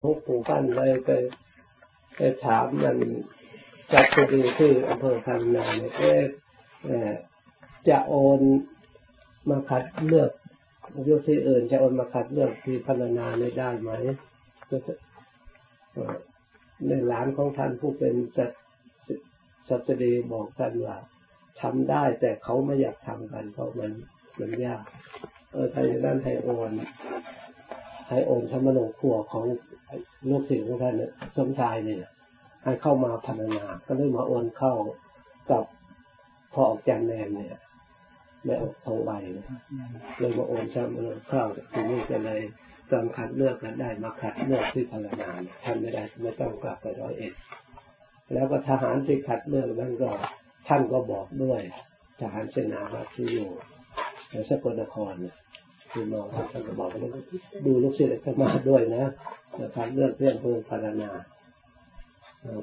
หลวงปู่ฟั่นเลยไปไปถามมันจัดคดีที่อำเภอพันนาเนี่ยเอ๊จะโอนมาคัดเลือกยุที่อื่นจะโอนมาคัดเลือกที่พันนาไม่ได้ไหมในหลานของท่านผู้เป็นจัดสัตดีบอกท่านว่าทำได้แต่เขาไม่อยากทำกันเพราะมันมันยาก เออไทยด้านไทยโอน ไทยโอนธรรมโนครัวของลูกศิษย์ของท่านเนี่ยสมชายเนี่ยให้เข้ามาพัฒนาก็เลยมาโอนเข้ากับพ่อออกจานแนนเนี่ยแม่ทองใบเลยมาโอนซ้ำมาเข้าทีนี้ก็เลยตอนคัดเลือกกันได้มาคัดเลือกที่พารนาท่านไม่ได้ไม่ต้องกลับไปร้อยเอ็ดแล้วก็ทหารที่คัดเลือกนั้นก็ท่านก็บอกด้วย ทหารเสนาที่อยู่ในสกลนครเนี่ย คือมองท่านก็บอกว่าดูลูกศิษย์จะมาด้วยนะการเลือกเรื่องเพื่อพารนา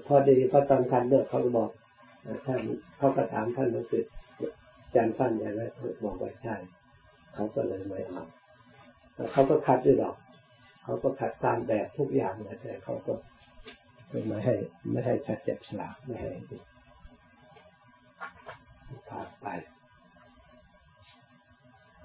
พอดีพอตอนการเลือกเขาก็บอกท่านเขาก็ถามท่านลูกศิษย์จันฟันอย่างนั้นบอกว่าใช่เขาก็เลยไม่เอาเขาก็คัดด้วยดอก เขาก็คัดตามแบบทุกอย่างนะแต่เขาก็ไม่ให้ไม่ให้ชัดเจ็บสลากไม่ให้ผ่านไป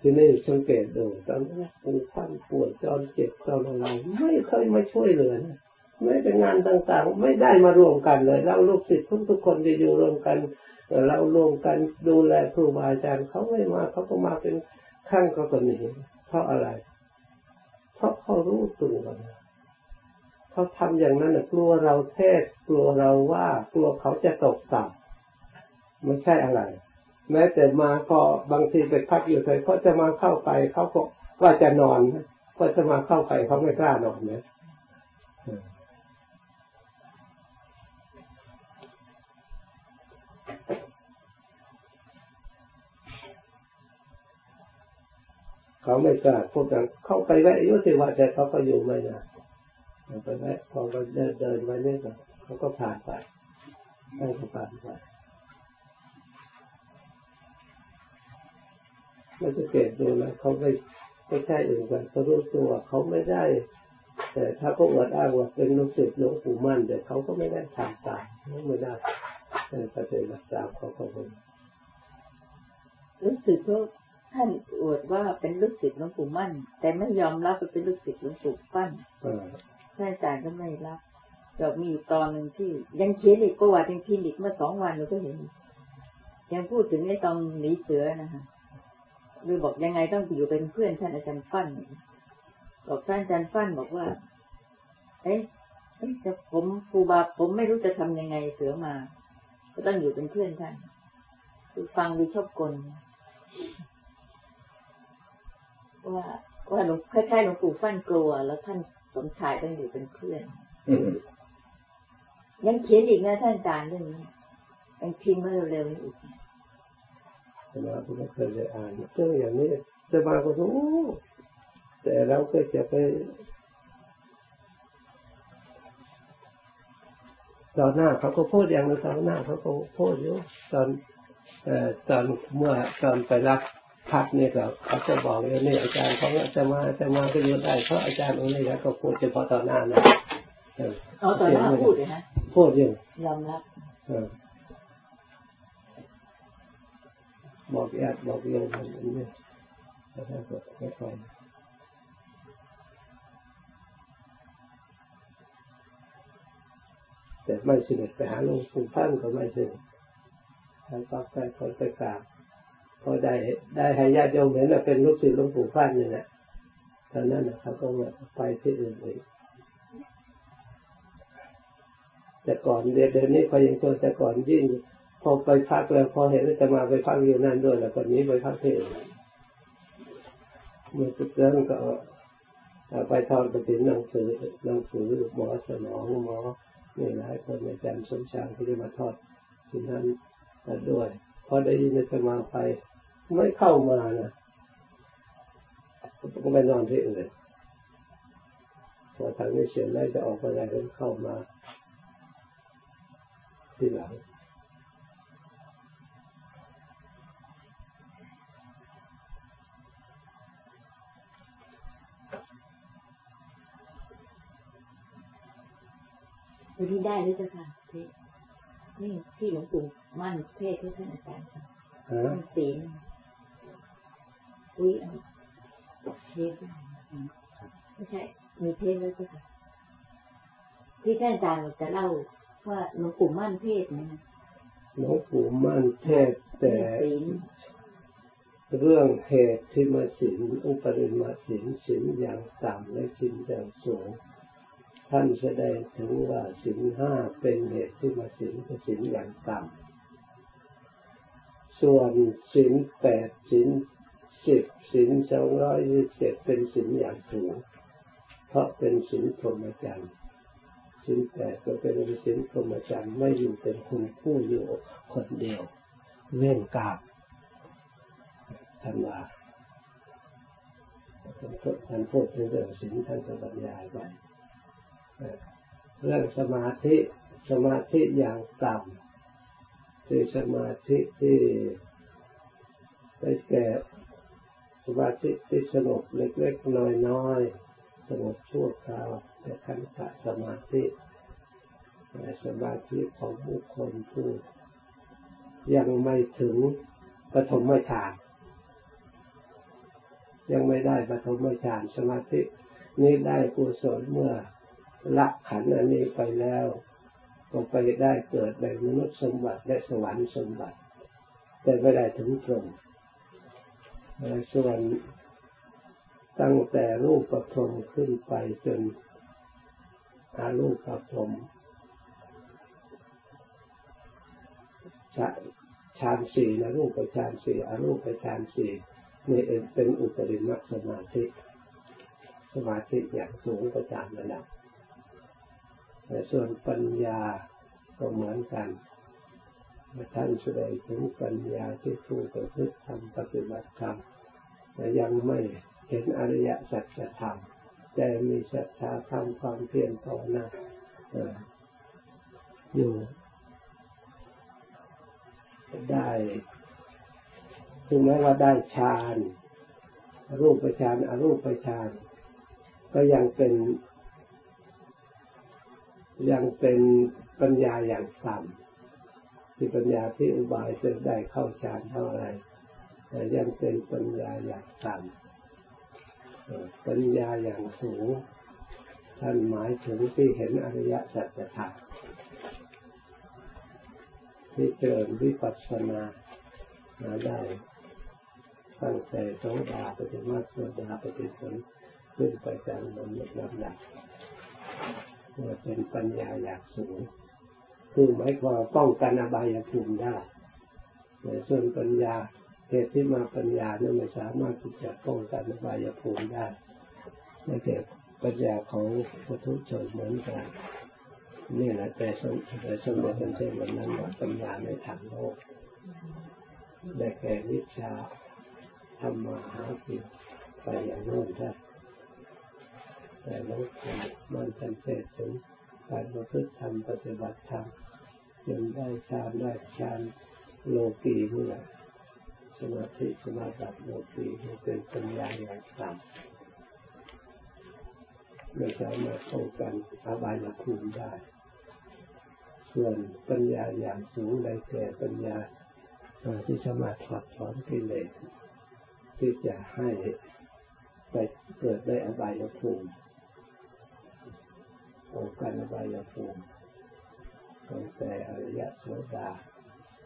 ที่นี่สังเกตดูตอนปูขั้นปวดจอนเจ็บจอนอะไรไม่เคยมาช่วยเหลือนะไม่เป็นงานต่างๆ ไม่ได้มารวมกันเลยเราลูกศิษย์ทุกทุกคนที่อยู่รวมกันเรารวมกันดูแลครูบาอาจารย์เขาไม่มาเขาก็มาเป็นข้างเขาก็หนีเพราะอะไร เพราะเขารู้ตัวเขาทำอย่างนั้นกลัวเราเทศกลัวเราว่ากลัวเขาจะตกต่ำไม่ใช่อะไร แม้แต่มาก็บางทีไปพักอยู่เลยเขาะจะมาเข้าไปเขาก็ว่าจะนอนก็จะมาเข้าไปเขาไม่กล้านอนนะเขาไม่กล้าพวกนั้นเข้าไปแวะยุติวัแต่เขาก็อยู่ไม่นานไปแวะพอเราเดินเดินไปนี่ก็เขาก็ผ่านไปให้เขาผ่านไป ไม่จะเกตดูแล้วเขาไม่ไม่ใช่อื่นกันเขารู้ตัวเขาไม่ได้ แต่ถ้าเขาอวดอ้างว่าเป็นลูกศิษย์หลวงปู่มั่นแต่เขาก็ไม่ได้ทำตามไม่ได้แต่ปฏิบัติตามเขาก็ไม่รู้สึกว่าท่านอวดว่าเป็นลูกศิษย์หลวงปู่มั่น แต่ไม่ยอมรับว่าเป็นลูกศิษย์หลวงปู่ปั้นท่านอาจารย์ก็ไม่รับก็มีอยู่ตอนหนึ่งที่ ยังเขียนอีกประวัติยังพิมพ์อีกเมื่อสองวันเราก็เห็น ยังพูดถึงในตอนหนีเสือนะคะ หรือบอกยังไงต้องอยู่เป็นเพื่อนท่านอาจารย์ฟั่นบอกท่านอาจารย์ฟั่นบอกว่า เอ๊ะจะผมครูบาผมไม่รู้จะทำยังไงเสือมา ก็ต้องอยู่เป็นเพื่อนท่านคือฟังดูชอบกลว่าว่าหลวงคล้ายๆหลวงปู่ฟั่นกลัว แล้วท่านสมชายต้องอยู่เป็นเพื่อนยังเขียนอีกนะท่านอาจารย์เรื่องนี้ยังพิมพ์มาเร็วๆอีกจะ มาผมไม่เคยได้อ่านเรื่องอย่างนี้จะมาก็รู้แต่เราก็จะไปตอนหน้าเขาก็พูดอย่างนึงตอนหน้าเขาก็พูดอยู่ตอนตอนเมื่อตอนไปรับพักเนี่ยก็เขาจะบอกเลยนี่อาจารย์เขาจะมาจะมาก็ยู่ได้เพราะอาจารย์องค์นี้แล้วก็พูดเฉพาะตอนหน้านะอ๋อตอนหน้าพูดเลยฮะพูดอยู่ยอมรับ บอกแอบบอกโยมอะไรนี้แล้วก็ไม่ค่อยแต่ไม่สนิทไปหาหลวงปู่ท่านก็ไม่สนิทท่านก็ไปคนไปกราบพอได้ได้ให้ญาติโยมเห็นว่าเป็นลูกศิษย์หลวงปู่ฟันนี่แหละตอนนั้นเขาก็ไปที่อื่นเลยแต่ก่อนเดี๋ยวนี้พอยังโตแต่ก่อนยิ่ง พอไปพักแล้วพอเห็นจะมาไปพักอยู่นั่นด้วยแล้วตอนนี้ไปพักที่อื่นเมื่อสุดเรื่องก็ไปทอดปฏิหนังสือหนังสือหมอสนองหมอนี่หลายคนอาจารย์สมชายที่ได้มาทอดที่นั้นด้วยพอได้ยินจะมาไป ไม่เข้ามานะก็ไปนอนที่อื่นพอทางนี้เสียแล้วจะออกไปไหนก็เข้ามา ที่หลัง วันนี้ได้หรือเปล่าคะเทศนี่ที่หลวงปู่มั่นเทศที่ท่านอาจารย์ค่ะฮะมันศีลอุ้ยเอาเทศได้อืมไม่ใช่ มีเทศแล้วใช่ค่ะที่ท่านอาจารย์จะเล่าว่าหลวงปู่มั่นเทศนะหลวงปู่มั่นเทศแต่ศีลเรื่องเหตุที่มาสินอุปริมาสินสินอย่างต่ำและสินอย่างสูง ท่านแสดงถึงว่าสินห้าเป็นเหตุที่มาสินคือสินอย่างต่ำส่วนสินแปดสินสิบสินสองร้อยยี่สิบเจ็ดเป็นสินอย่างสูงเพราะเป็นสินพรหมจรรย์สินแปดก็เป็นสินพรหมจรรย์ไม่อยู่เป็นคุณผู้อยู่คนเดียวเว้นกาบท่านว่าท่านพูดถึงเรื่องศีลท่านก็บรรยายไป เรื่องสมาธิสมาธิอย่างต่ำคือสมาธิที่ได้แก่สมาธิที่สงบเล็กๆน้อยๆสงบชั่วคราวแต่ขันธสมาธิแต่สมาธิของบุคคลผู้ยังไม่ถึงปฐมฌานยังไม่ได้ปฐมฌานสมาธินี้ได้กุศลเมื่อ ละขันอันนี้ไปแล้วก็ไปได้เกิดในมนุษย์สมบัติและสวรรค์สมบัติ แต่ไม่ได้ถึงพรหมเอ่อส่วนตั้งแต่รูปประพรมขึ้นไปจนอารูปประพรมฌานสี่นะรูปฌานสี่อารูปฌานสี่นี่เป็นอุปริมัสมาธิ สมาธิอย่างสูงประจานระดับ แต่ส่วนปัญญาก็เหมือนกันท่านแสดงถึงปัญญาที่ผู้ประพฤติทำปฏิบัติธรรมแต่ยังไม่เห็นอริยสัจธรรมแต่มีศรัทธาทำความเพียรต่อหน้าเอ่ออยู่ได้ถึงแม้ว่าได้ฌานรูปฌานอรูปฌานก็ยังเป็น ยังเป็นปัญญาอย่างต่ำที่ปัญญาที่อุบายจะได้เข้าฌานเท่าไรแต่ยังเป็นปัญญาอย่างต่ำปัญญาอย่างสูง ท่านหมายถึงที่เห็นอริยสัจธรรมที่เจริญวิปัสสนามาได้ตั้งแต่โสดาปฏิมาโสดาปฏิผลขึ้นไปตามลำดับลำดับ เมื่อเป็นปัญญาอยางสูงคือหมายความป้องกันอบายภูมิได้แต่ส่วนปัญญาเหตุที่มาปัญญาเนี่ยไม่สามารถที่จะป้องกันอบายภูมิได้ไม่เกิดปัญญาของพุทุชนเหมือนกันนี่แหละแต่สมแต่สมเด็จพระเจ้าวันนั้นว่าปัญญาในทางโลกได้แก่วิชาทำมาหากินไปอย่างโน้นได้ แต่ลวงปู่มันจำเป็นถึงการประพฤติธรรมปฏิบัติธรรมจนได้ฌานได้ฌานโลกีนี่แหละสมาธิสมาบัติโลกีเป็นปัญญาอย่างต่ำไม่สามารถป้อกันอบายภูมิได้ ส่วนปัญญาอย่างสูงได้แก่ปัญญาที่สามารถถอดถอนกิเลสที่จะให้ไปเกิดได้อบายภูมิ องค์การอบายภูมิตั้งแต่อริยโสดา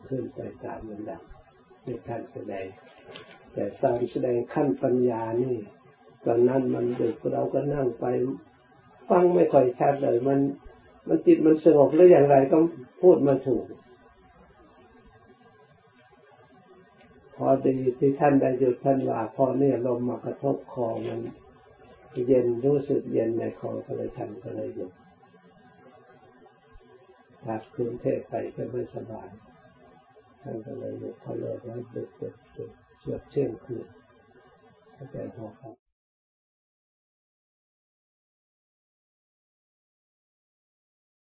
ขึ้นไปตามลำดับที่ท่านแสดง แต่ตอนแสดงขั้นปัญญานี่ ตอนนั้นมันดึกเราก็นั่งไป ฟังไม่ค่อยชัดเลย มัน มันจิตมันสงบหรืออย่างไรต้องพูดมาถูก พอดีที่ท่านได้หยุดท่านว่าพอเนี่ยลมมากระทบคอมัน เย็นรู้สึกเย็นในคอก็เลยทำก็เลยหยุดถ้าคืนเทศไปก็ไม่สบายท่านก็เลยหยุดเขาเลยว่าหยุดหยุดหยุดเชื่อเชื่อคืนเข้าใจพอครับ